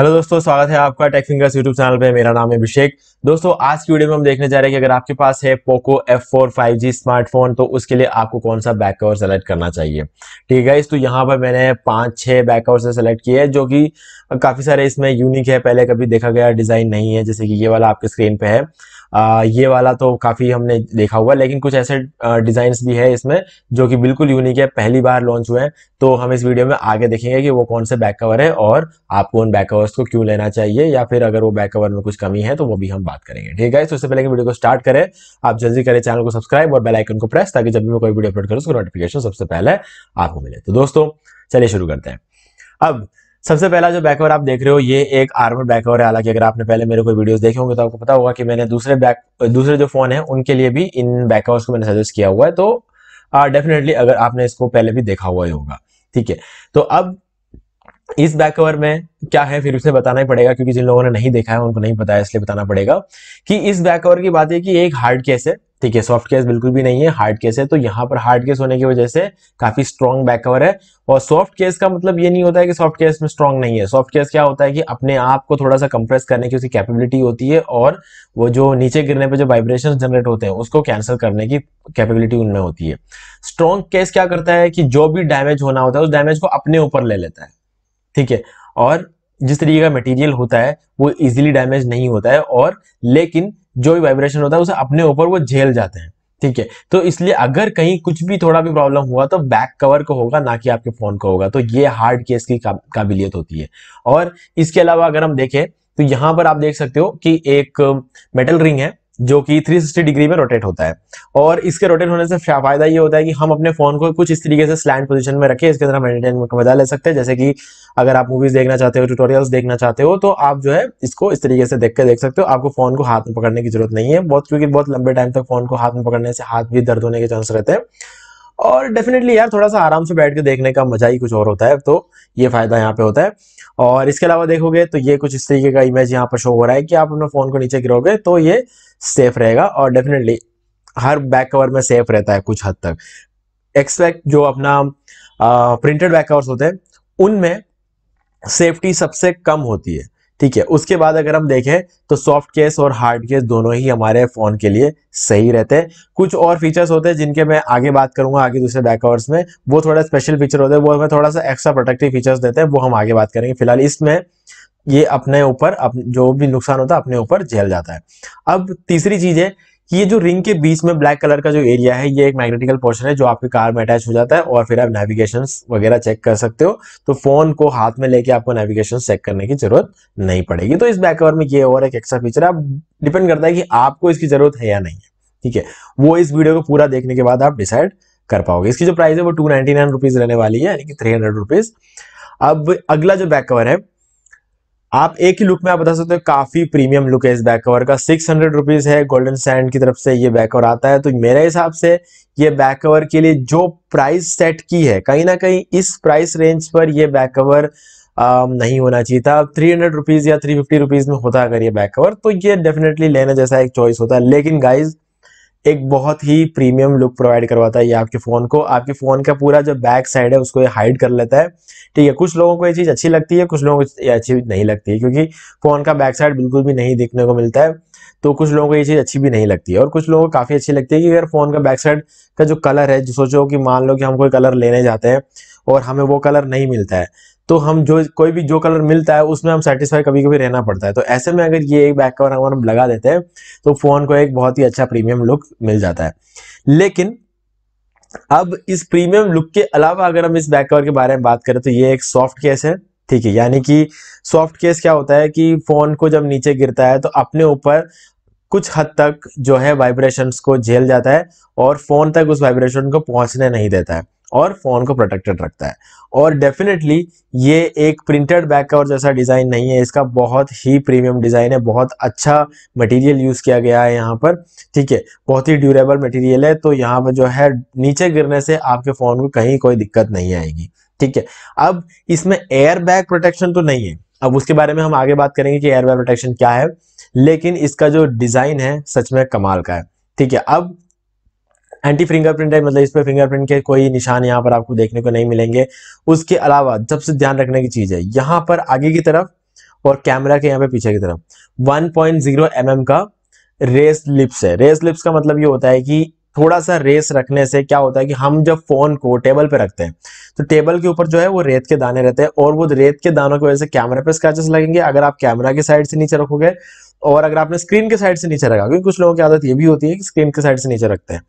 Hello दोस्तों, स्वागत है आपका टेक फिंगर्स यूट्यूब चैनल पे। मेरा नाम है अभिषेक। दोस्तों, आज की वीडियो में हम देखने जा रहे हैं कि अगर आपके पास है पोको F4 5G स्मार्टफ़ोन तो उसके लिए आपको कौन सा बैक कवर सेलेक्ट करना चाहिए? ठीक है इस तो यहाँ पर मैंने पाँच, छह बैक कवर सेलेक्ट किए हैं, जो कि काफ़ी सारे इसमें यूनिक है। पहले कभी देखा गया डिज़ाइन नहीं है, जैसे कि ये वाला आपके स्क्रीन पे है। आ, ये वाला तो काफ़ी हमने देखा हुआ लेकिन कुछ ऐसे डिज़ाइन भी है इसमें जो कि बिल्कुल यूनिक है पहली बार लॉन्च हुए हैं। तो हम इस वीडियो में आगे देखेंगे कि वो कौन से बैक कवर है और आपको उन बैक कवर्स को क्यों लेना चाहिए या फिर अगर वो बैक कवर में कुछ कमी है तो वो भी हम बात करेंगे। ठीक है तो उससे पहले वीडियो को स्टार्ट करें आप जल्दी करें चैनल को सब्सक्राइब और बेलाइकन को प्रेस ताकि जब भी मैं कोई वीडियो अपलोड करूँ उसको नोटिफिकेशन सबसे पहले आपको मिले। तो दोस्तों चलिए शुरू करते हैं। अब सबसे पहला जो बैकवर आप देख रहे हो, ये एक आर्मर बैकवर है। हालाँकि अगर आपने पहले मेरे कोई वीडियोस देखे होंगे तो आपको पता होगा कि मैंने दूसरे बैक दूसरे जो फ़ोन है, उनके लिए भी इन बैकवर्स को मैंने सजेस्ट किया हुआ है। तो डेफिनेटली अगर आपने इसको पहले भी देखा हुआ ही होगा, ठीक है? तो अब इस बैक कवर में क्या है, फिर उसे बताना ही पड़ेगा, क्योंकि जिन लोगों ने नहीं देखा है, उनको नहीं पता है, इसलिए बताना पड़ेगा कि इस बैक कवर की बात है कि एक हार्ड केस है। ठीक है सॉफ्ट केस बिल्कुल भी नहीं है हार्ड केस है तो यहाँ पर हार्ड केस होने की वजह से काफ़ी स्ट्रॉन्ग बैक कवर है। और सॉफ्ट केस का मतलब ये नहीं होता है कि सॉफ्ट केस में स्ट्रॉन्ग नहीं है। सॉफ्ट केस क्या होता है कि अपने आप को थोड़ा सा कंप्रेस करने की उसकी कैपेबिलिटी होती है और वो जो नीचे गिरने पर जो वाइब्रेशन जनरेट होते हैं, उसको कैंसिल करने की कैपेबिलिटी उनमें होती है। स्ट्रॉन्ग केस क्या करता है कि जो भी डैमेज होना होता है, उस डैमेज को अपने ऊपर ले लेता है। ठीक है? और जिस तरीके का मटेरियल होता है, वो इजीली डैमेज नहीं होता है और लेकिन जो भी वाइब्रेशन होता है, उसे अपने ऊपर वो झेल जाते हैं। ठीक है? तो इसलिए अगर कहीं कुछ भी थोड़ा भी प्रॉब्लम हुआ तो बैक कवर को होगा, ना कि आपके फ़ोन को होगा। तो ये हार्ड केस की काबिलियत होती है। और इसके अलावा अगर हम देखें तो यहाँ पर आप देख सकते हो कि एक मेटल रिंग है। जो कि 360 डिग्री में रोटेट होता है। और इसके रोटेट होने से फ़ायदा ये होता है कि हम अपने फ़ोन को कुछ इस तरीके से स्लैंड पोजीशन में रखें, इसके अंदर हम एंटरटेनमेंट का मज़ा ले सकते हैं। जैसे कि अगर आप मूवीज़ देखना चाहते हो ट्यूटोरियल्स देखना चाहते हो तो आप जो है इसको इस तरीके से देख के देख सकते हो। आपको फ़ोन को हाथ में पकड़ने की ज़रूरत नहीं है। बहुत, क्योंकि बहुत लंबे टाइम तक फ़ोन को हाथ में पकड़ने से हाथ भी दर्द होने के चांस रहते हैं। और डेफिनेटली यार, थोड़ा सा आराम से बैठ के देखने का मज़ा ही कुछ और होता है तो ये फ़ायदा यहाँ पे होता है। और इसके अलावा देखोगे तो ये कुछ इस तरीके का इमेज यहाँ पर शो हो रहा है कि आप अपने फ़ोन को नीचे गिरोगे तो ये सेफ़ रहेगा और डेफिनेटली हर बैक कवर में सेफ़ रहता है कुछ हद तक। एक्सपेक्ट जो अपना प्रिंटेड बैक कवर्स होते हैं, उनमें सेफ्टी सबसे कम होती है। ठीक है, उसके बाद अगर हम देखें तो सॉफ्ट केस और हार्ड केस दोनों ही हमारे फ़ोन के लिए सही रहते हैं। कुछ और फीचर्स होते हैं जिनके मैं आगे बात करूँगा, आगे दूसरे बैक कवर्स में। वो थोड़ा स्पेशल फीचर होते हैं, वो हमें थोड़ा सा एक्स्ट्रा प्रोटेक्टिव फीचर्स देते हैं, वो हम आगे बात करेंगे। फ़िलहाल इसमें ये अपने ऊपर जो भी नुकसान होता है, अपने ऊपर झेल जाता है। अब तीसरी चीज़ है ये जो रिंग के बीच में ब्लैक कलर का जो एरिया है, ये एक मैग्नेटिकल पोर्शन है जो आपके कार में अटैच हो जाता है और फिर आप नेविगेशन वगैरह चेक कर सकते हो। तो फ़ोन को हाथ में लेके आपको नेविगेशन चेक करने की ज़रूरत नहीं पड़ेगी। तो इस बैक कवर में ये और एक एक्स्ट्रा फीचर है। डिपेंड करता है कि आपको इसकी ज़रूरत है या नहीं है, ठीक है? वो इस वीडियो को पूरा देखने के बाद आप डिसाइड कर पाओगे। इसकी जो प्राइस है वो टू रहने वाली है, यानी कि थ्री हंड्रेड अब अगला जो बैक कवर है आप एक ही लुक में आप बता सकते हो काफ़ी प्रीमियम लुक है इस बैक कवर का। सिक्स हंड्रेड रुपीज़ है गोल्डन सैंड की तरफ़ से ये बैक कवर आता है। तो मेरे हिसाब से ये बैक कवर के लिए जो प्राइस सेट की है, कहीं ना कहीं इस प्राइस रेंज पर ये बैक कवर नहीं होना चाहिए था। थ्री हंड्रेड रुपीज़ या थ्री फिफ्टी रुपीज़ में होता अगर ये बैक कवर तो ये डेफिनेटली लेने जैसा एक चॉइस होता है। लेकिन गाइज़ एक बहुत ही प्रीमियम लुक प्रोवाइड करवाता है ये आपके फ़ोन को। आपके फ़ोन का पूरा जो बैक साइड है, उसको ये हाइड कर लेता है। ठीक है, कुछ लोगों को ये चीज़ अच्छी लगती है, कुछ लोगों को ये अच्छी नहीं लगती है, क्योंकि फ़ोन का बैक साइड बिल्कुल भी नहीं दिखने को मिलता है। तो कुछ लोगों को ये चीज़ अच्छी भी नहीं लगती है और कुछ लोगों को काफ़ी अच्छी लगती है कि अगर फ़ोन का बैक साइड का जो कलर है, जो सोचो कि मान लो कि हम कोई कलर लेने जाते हैं और हमें वो कलर नहीं मिलता है तो हम जो, कोई भी जो कलर मिलता है, उसमें हम सेटिस्फाई कभी कभी रहना पड़ता है। तो ऐसे में अगर ये एक बैक कवर हम लगा देते हैं तो फ़ोन को एक बहुत ही अच्छा प्रीमियम लुक मिल जाता है। लेकिन, अब इस प्रीमियम लुक के अलावा अगर हम इस बैक कवर के बारे में बात करें तो ये एक सॉफ्ट केस है। ठीक है, यानी कि सॉफ्ट केस क्या होता है कि फ़ोन को जब नीचे गिरता है तो अपने ऊपर कुछ हद तक जो है वाइब्रेशंस को झेल जाता है और फ़ोन तक उस वाइब्रेशन को पहुँचने नहीं देता है। और फ़ोन को प्रोटेक्टेड रखता है। और डेफिनेटली ये एक प्रिंटेड बैक कवर जैसा डिज़ाइन नहीं है, इसका बहुत ही प्रीमियम डिज़ाइन है, बहुत अच्छा मटेरियल यूज़ किया गया है यहाँ पर, ठीक है? बहुत ही ड्यूरेबल मटेरियल है तो यहाँ पर जो है, नीचे गिरने से आपके फ़ोन को कहीं कोई दिक्कत नहीं आएगी, ठीक है? अब इसमें एयर बैग प्रोटेक्शन तो नहीं है। अब उसके बारे में हम आगे बात करेंगे कि एयर बैग प्रोटेक्शन क्या है, लेकिन इसका जो डिज़ाइन है, सच में कमाल का है, ठीक है? अब एंटी फिंगरप्रिंट है मतलब इस पर फिंगरप्रिंट के कोई निशान यहाँ पर आपको देखने को नहीं मिलेंगे। उसके अलावा सबसे ध्यान रखने की चीज़ है, यहाँ पर आगे की तरफ़ और कैमरा के यहाँ पे पीछे की तरफ़। 1.0 पॉइंट mm का रेस लिप्स है। रेस लिप्स का मतलब ये होता है कि थोड़ा सा रेस रखने से क्या होता है कि हम जब फ़ोन को टेबल पे रखते हैं तो टेबल के ऊपर जो है वो रेत के दाने रहते हैं और वो रेत के दानों की वजह से कैमरा पे स्क्रैचेस लगेंगे। अगर आप कैमरा के साइड से नीचे रखोगे और अगर आपने स्क्रीन के साइड से नीचे रखा, क्योंकि कुछ लोगों की आदत ये भी होती है कि स्क्रीन के साइड से नीचे रखते हैं।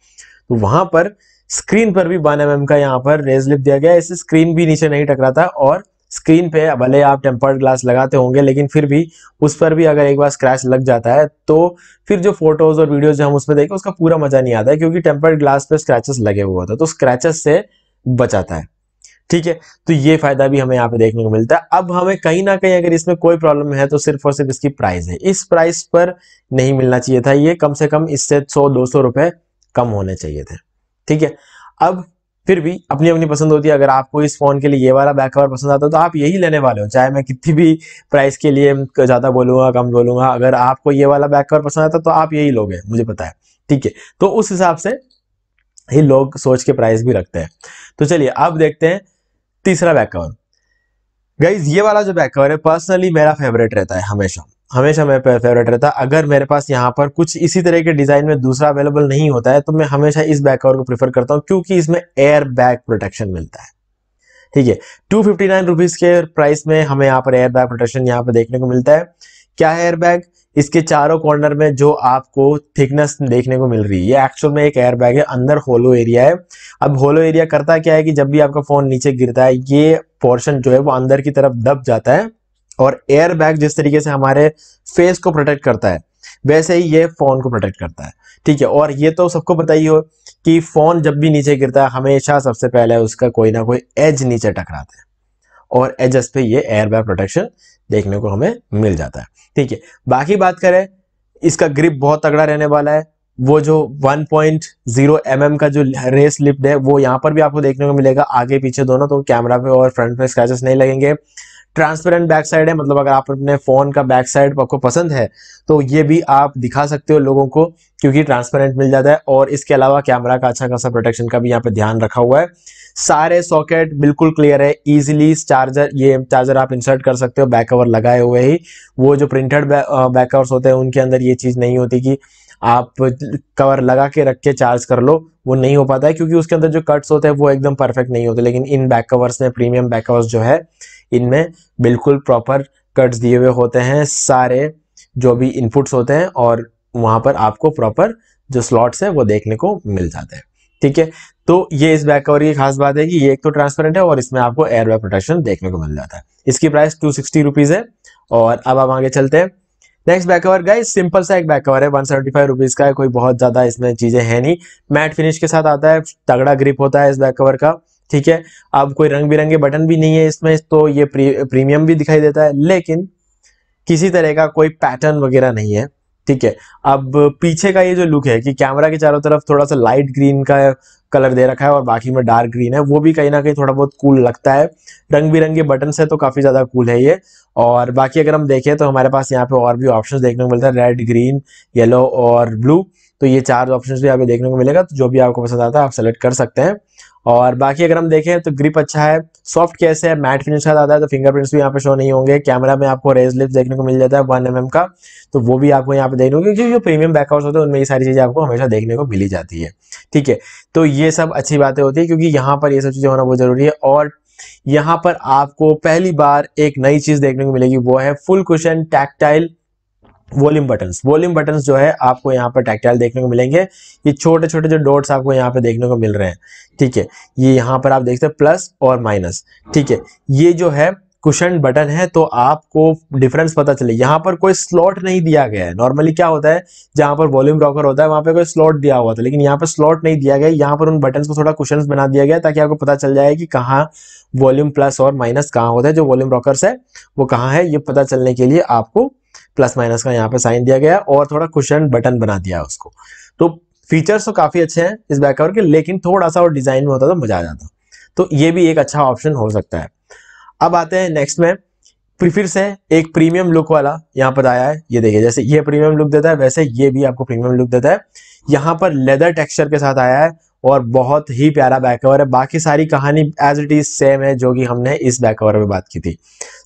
वहाँ पर स्क्रीन पर भी वन एम का यहाँ पर रेज लिप दिया गया। इससे स्क्रीन भी नीचे नहीं टकराता और स्क्रीन पे भले आप टेम्पर्ड ग्लास लगाते होंगे, लेकिन फिर भी उस पर भी अगर एक बार स्क्रैच लग जाता है तो फिर जो फ़ोटोज़ और वीडियोज़ हम उसमें देखें, उसका पूरा मज़ा नहीं आता है, क्योंकि टेम्पर्ड ग्लास पे स्क्रैचेस लगे हुए होते हैं तो स्क्रैचेस से बचाता है। ठीक है तो ये फ़ायदा भी हमें यहाँ पे देखने को मिलता है। अब हमें कहीं ना कहीं अगर इसमें कोई प्रॉब्लम है तो सिर्फ़ और सिर्फ़ इसकी प्राइस है। इस प्राइस पर नहीं मिलना चाहिए था, ये कम से कम इससे सौ, दो सौ रुपए कम होने चाहिए थे। ठीक है? अब फिर भी अपनी अपनी पसंद होती है। अगर आपको इस फ़ोन के लिए ये वाला बैक कवर पसंद आता है तो आप यही लेने वाले हो। चाहे मैं कितनी भी प्राइस के लिए ज़्यादा बोलूँगा, कम बोलूँगा, अगर आपको ये वाला बैक कवर पसंद आता तो आप यही लोगे, मुझे पता है। ठीक है? तो उस हिसाब से ही लोग सोच के प्राइस भी रखते हैं। तो चलिए, अब देखते हैं तीसरा बैक कवर गाइज़ ये वाला जो बैक कवर है, पर्सनली मेरा फेवरेट रहता है, हमेशा। हमेशा मेरा फेवरेट रहता अगर मेरे पास यहाँ पर कुछ इसी तरह के डिज़ाइन में दूसरा अवेलेबल नहीं होता है तो मैं हमेशा इस बैक कवर को प्रीफर करता हूँ, क्योंकि इसमें एयर बैग प्रोटेक्शन मिलता है। ठीक है? टू फिफ्टी नाइन रुपीज़ के प्राइस में हमें यहाँ पर एयर बैग प्रोटेक्शन यहाँ पर देखने को मिलता है। क्या है एयर बैग इसके चारों कॉर्नर में जो आपको थिकनेस देखने को मिल रही है। ये एक्चुअल में एक एयर बैग है, अंदर होलो एरिया है। अब होलो एरिया करता क्या है कि जब भी आपका फ़ोन नीचे गिरता है, ये पोर्शन जो है वो अंदर की तरफ़ दब जाता है। और एयर बैग जिस तरीके से हमारे फेस को प्रोटेक्ट करता है, वैसे ही ये फ़ोन को प्रोटेक्ट करता है। ठीक है, और ये तो सबको पता ही हो कि फ़ोन जब भी नीचे गिरता है, हमेशा सबसे पहले उसका कोई ना कोई एज नीचे टकराता है। और एजेस पे ये एयर बैग प्रोटेक्शन देखने को हमें मिल जाता है। ठीक है, बाकी बात करें, इसका ग्रिप बहुत तगड़ा रहने वाला है। वो जो 1.0 पॉइंट mm का जो रेस लिफ्ट है, वो यहाँ पर भी आपको देखने को मिलेगा। आगे पीछे दोनों तो कैमरा पे और फ्रंट पे स्क्रैचेस नहीं लगेंगे। ट्रांसपेरेंट बैक साइड है मतलब अगर आप अपने फ़ोन का बैक साइड आपको पसंद है तो ये भी आप दिखा सकते हो लोगों को, क्योंकि ट्रांसपेरेंट मिल जाता है। और इसके अलावा कैमरा का अच्छा खासा प्रोटेक्शन का भी यहाँ पे ध्यान रखा हुआ है। सारे सॉकेट बिल्कुल क्लियर है इजीली चार्जर ये चार्जर आप इंसर्ट कर सकते हो बैक कवर लगाए हुए ही। वो जो प्रिंटेड बैक कवर्स होते हैं, उनके अंदर ये चीज़ नहीं होती कि आप कवर लगा के रख के चार्ज कर लो, वो नहीं हो पाता है, क्योंकि उसके अंदर जो कट्स होते हैं, वो एकदम परफेक्ट नहीं होते। लेकिन इन बैक कवर्स में प्रीमियम बैक कवर्स जो है इनमें बिल्कुल प्रॉपर कट्स दिए हुए होते हैं, सारे जो भी इनपुट्स होते हैं और वहाँ पर आपको प्रॉपर जो स्लॉट्स है वो देखने को मिल जाते हैं। ठीक है? तो ये इस बैक कवर की खास बात है कि ये एक तो ट्रांसपेरेंट है और इसमें आपको एयर बैग प्रोटेक्शन देखने को मिल जाता है। इसकी प्राइस टू सिक्सटी रुपीज़ है और अब हम आगे चलते हैं। Next back cover guys simple सा एक बैक कवर है वन सेवेंटी फाइव रुपीज़ का है, कोई बहुत ज़्यादा इसमें चीज़ें है नहीं। मैट फिनिश के साथ आता है, तगड़ा ग्रिप होता है इस बैक कवर का। ठीक है? अब कोई रंग बिरंगे बटन भी नहीं है इसमें तो ये प्री, प्रीमियम भी दिखाई देता है लेकिन किसी तरह का कोई पैटर्न वगैरह नहीं है ठीक है? अब पीछे का ये जो लुक है कि कैमरा के चारों तरफ़ थोड़ा सा लाइट ग्रीन का कलर दे रखा है और बाकी में डार्क ग्रीन है वो भी कहीं ना कहीं थोड़ा बहुत कूल लगता है। रंग बिरंगे बटन से तो काफ़ी ज़्यादा कूल है ये। और बाकी अगर हम देखें तो हमारे पास यहाँ पे और भी ऑप्शन देखने को मिलता है रेड ग्रीन येलो और ब्लू तो ये चार ऑप्शन भी आपको देखने को मिलेगा तो जो भी आपको पसंद आता है आप सेलेक्ट कर सकते हैं। और बाकी अगर हम देखें तो ग्रिप अच्छा है सॉफ्ट कैसे है मैट फिनिश का आता है तो फिंगरप्रिंट्स भी यहाँ पे शो नहीं होंगे कैमरा में आपको रेज लिप्स देखने को मिल जाता है वन एम का तो वो भी आपको यहाँ पे देखने को, क्योंकि जो प्रीमियम बैकआउट होते हैं, उनमें ये सारी चीज़ें आपको हमेशा देखने को मिली जाती है। ठीक है तो ये सब अच्छी बातें होती है, क्योंकि यहाँ पर ये सब चीज़ें होना बहुत ज़रूरी है, और यहाँ पर आपको पहली बार एक नई चीज़ देखने को मिलेगी, वो है full question tactile volume buttons. Volume buttons जो है, आपको यहाँ पर टैक्टाइल देखने को मिलेंगे। ये छोटे छोटे जो डॉट्स आपको यहाँ पे देखने को मिल रहे हैं। ठीक है? ये यहाँ पर आप देखते हैं प्लस और माइनस ठीक है? ये जो है कुशन बटन है तो आपको डिफरेंस पता चले। यहाँ पर कोई स्लॉट नहीं दिया गया है। नॉर्मली क्या होता है, जहाँ पर वॉल्यूम रॉकर होता है, वहाँ पे कोई स्लॉट दिया हुआ था, लेकिन यहाँ पर स्लॉट नहीं दिया गया। यहाँ पर उन बटन को थोड़ा कुशन बना दिया गया, ताकि आपको पता चल जाए कि कहाँ वॉल्यूम प्लस और माइनस कहाँ होता है, जो वॉल्यूम रॉकर्स है, वो कहाँ है, ये पता चलने के लिए आपको प्लस माइनस का यहाँ पे साइन दिया गया और थोड़ा क्वेश्चन बटन बना दिया उसको। तो फीचर्स तो काफ़ी अच्छे हैं इस बैक कवर के, लेकिन थोड़ा सा और डिज़ाइन में होता तो मज़ा आ जाता। तो ये भी एक अच्छा ऑप्शन हो सकता है। अब आते हैं नेक्स्ट में। फिर से एक प्रीमियम लुक वाला यहाँ पर आया है, ये देखिए, जैसे ये प्रीमियम लुक देता है, वैसे ये भी आपको प्रीमियम लुक देता है। यहाँ पर लेदर टेक्सचर के साथ आया है और बहुत ही प्यारा बैक कवर है। बाकी सारी कहानी एज इट इज़ सेम है, जो कि हमने इस बैक कवर में बात की थी।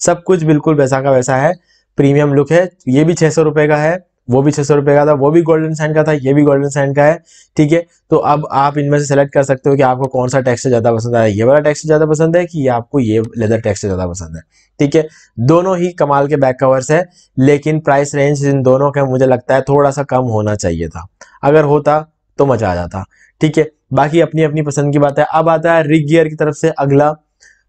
सब कुछ बिल्कुल वैसा का वैसा है। प्रीमियम लुक है ये भी छह सौ रुपए का है, वो भी छह सौ रुपए का था, वो भी गोल्डन सैंड का था, ये भी गोल्डन सैंड का है, ठीक है? तो अब आप इनमें से सेलेक्ट कर सकते हो कि आपको कौन सा टेक्सचर ज़्यादा पसंद है ये वाला टेक्सचर ज़्यादा पसंद है कि आपको ये लेदर टेक्सचर ज़्यादा पसंद है, ठीक है? दोनों ही कमाल के बैक कवर्स है, लेकिन प्राइस रेंज इन दोनों का मुझे लगता है थोड़ा सा कम होना चाहिए था। अगर होता तो मज़ा आ जाता, ठीक है? बाकी अपनी अपनी पसंद की बात है। अब आता है रिग गियर की तरफ़ से अगला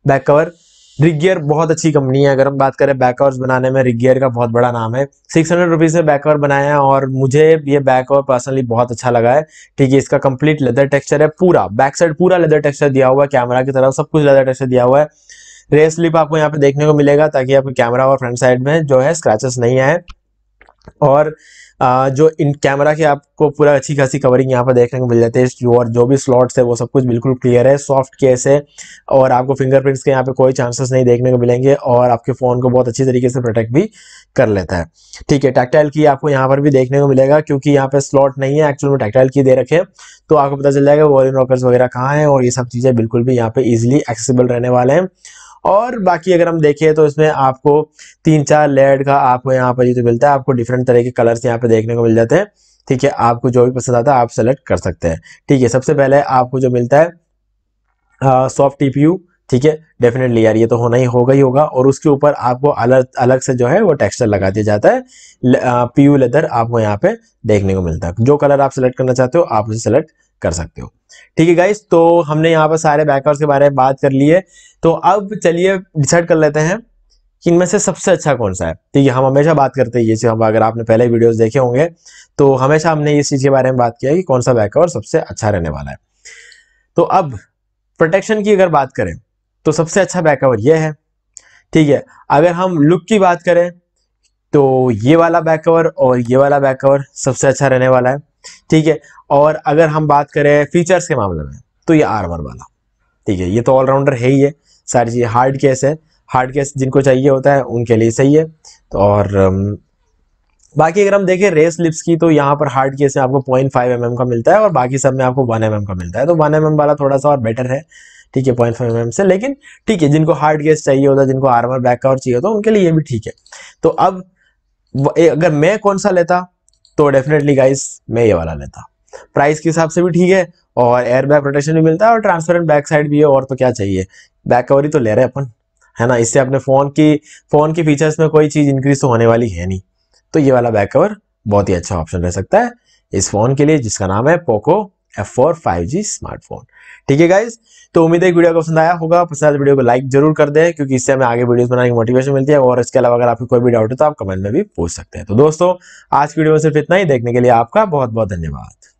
बैक कवर रिग गियर बहुत अच्छी कंपनी है। अगर हम बात करें बैक कवर्स बनाने में रिगियर का बहुत बड़ा नाम है। सिक्स हंड्रेड रुपीज़ में बैक कवर बनाया है और मुझे ये बैक कवर पर्सनली बहुत अच्छा लगा है। ठीक है, इसका कंप्लीट लेदर टेक्सचर है पूरा। बैक साइड पूरा लेदर टेक्सचर दिया हुआ है कैमरा की तरफ़ सब कुछ लेदर टेक्सचर दिया हुआ है। रेस स्लिप आपको यहाँ पे देखने को मिलेगा ताकि आपको कैमरा और फ्रंट साइड में जो है स्क्रैचेस नहीं आए। और जो इन कैमरा की आपको पूरा अच्छी खासी कवरिंग यहाँ पर देखने को मिल जाती है और जो भी स्लॉट्स है वो सब कुछ बिल्कुल क्लियर है सॉफ्ट केस है और आपको फिंगरप्रिंट्स के यहाँ पे कोई चांसेस नहीं देखने को मिलेंगे और आपके फ़ोन को बहुत अच्छी तरीके से प्रोटेक्ट भी कर लेता है। ठीक है टैक्टाइल की आपको यहाँ पर भी देखने को मिलेगा क्योंकि यहाँ पे स्लॉट नहीं है एक्चुअल में टैक्टाइल की दे रखे तो आपको पता चल जाएगा वॉरिन रॉकर्स वगैरह कहाँ है और ये सब चीज़ें बिल्कुल भी यहाँ पे ईजिली एक्सेसिबल रहने वाले हैं। और बाकी अगर हम देखें तो इसमें आपको तीन चार लेड का आपको यहाँ पर जो मिलता है। आपको डिफरेंट तरह के कलर्स यहाँ पे देखने को मिल जाते हैं। ठीक है, आपको जो भी पसंद आता है आप सेलेक्ट कर सकते हैं। ठीक है, सबसे पहले आपको जो मिलता है सॉफ्ट टीपीयू ठीक है डेफिनेटली यार, ये तो होना ही होगा ही होगा। और उसके ऊपर आपको अलग अलग से जो है वो टेक्सचर लगा दिया जाता है। पीयू लेदर आपको यहाँ पे देखने को मिलता है। जो कलर आप सेलेक्ट करना चाहते हो, आप उसे सेलेक्ट कर सकते हो। ठीक है गाइस तो हमने यहाँ पर सारे बैकवर्स के बारे में बात कर ली है। तो अब चलिए डिसाइड कर लेते हैं कि इनमें से सबसे अच्छा कौन सा है। ठीक है, हम हमेशा बात करते हैं ये चीज़, हम अगर आपने पहले वीडियोस देखे होंगे तो हमेशा हमने इस चीज़ के बारे में बात किया कि कौन सा बैकवर सबसे अच्छा रहने वाला है। तो अब प्रोटेक्शन की अगर बात करें तो सबसे अच्छा बैकवर ये है। ठीक है, अगर हम लुक की बात करें तो ये वाला बैकवर और ये वाला बैकवर सबसे अच्छा रहने वाला है। ठीक है? और अगर हम बात करें फीचर्स के मामले में तो ये आर्मर वाला। ठीक है, ये तो ऑलराउंडर है ही है। सारी चीज़ें हार्ड केस है। हार्ड केस जिनको चाहिए होता है, उनके लिए सही है। तो और बाकी अगर हम देखें रेस लिप्स की तो यहाँ पर हार्ड केस में आपको पॉइंट फाइव एम का मिलता है और बाकी सब में आपको वन एम का मिलता है। तो वन एम वाला थोड़ा सा और बेटर है। ठीक है पॉइंट फाइव एम से। लेकिन, ठीक है, जिनको हार्ड केस चाहिए होता है जिनको आर्मर बैक का और चाहिए होता है उनके लिए ये भी ठीक है। तो अब अगर मैं कौन सा लेता तो डेफिनेटली गाइस मैं ये वाला लेता। प्राइस के हिसाब से भी ठीक है, और एयर बैग प्रोटेक्शन भी मिलता है, और ट्रांसपेरेंट बैक साइड भी है, और तो क्या चाहिए? बैक कवर ही तो ले रहे हैं अपन, है ना? इससे अपने फ़ोन की फ़ोन के फीचर्स में कोई चीज़ इंक्रीज तो होने वाली है नहीं। तो ये वाला बैक कवर बहुत ही अच्छा ऑप्शन रह सकता है। इस फ़ोन के लिए, जिसका नाम है Poco four five G smartphone ठीक है गाइज़ तो उम्मीद है वीडियो को पसंद आया होगा। पसंद वीडियो को लाइक ज़रूर कर दे, क्योंकि इससे हमें आगे वीडियोस बनाने की मोटिवेशन मिलती है और इसके अलावा अगर आपको कोई भी डाउट है तो आप कमेंट में भी पूछ सकते हैं। तो दोस्तों, आज की वीडियो में सिर्फ़ इतना ही। देखने के लिए आपका बहुत बहुत धन्यवाद।